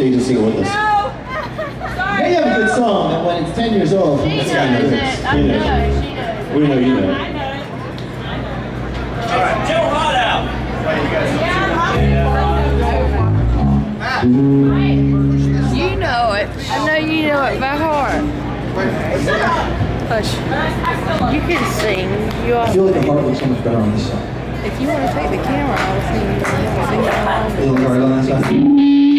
stage and sing it with us. Sorry. They have a good song that when it's 10 years old, She it's knows got lyrics. it. I know. know. She knows. We know you know. I know it. All right, Joe Hot out. You know it. I know you know it by heart. Hush. You can sing. You I all, feel like the heart looks so much better on this side. if you want to take the camera, I'll sing. sing along. It looks alright on that side.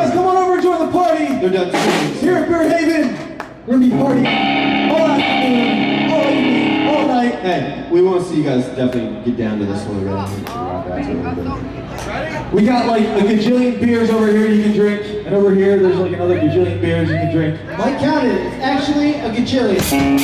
Guys, come on over and join the party. They're done. Here at Bear Haven, we're gonna be partying all afternoon, all evening, all night. Hey, we want to see you guys definitely get down to this one. We're gonna rock out to it a little bit. We got like a gajillion beers over here you can drink, and over here there's like another gajillion beers you can drink. Mike counted, it's actually a gajillion.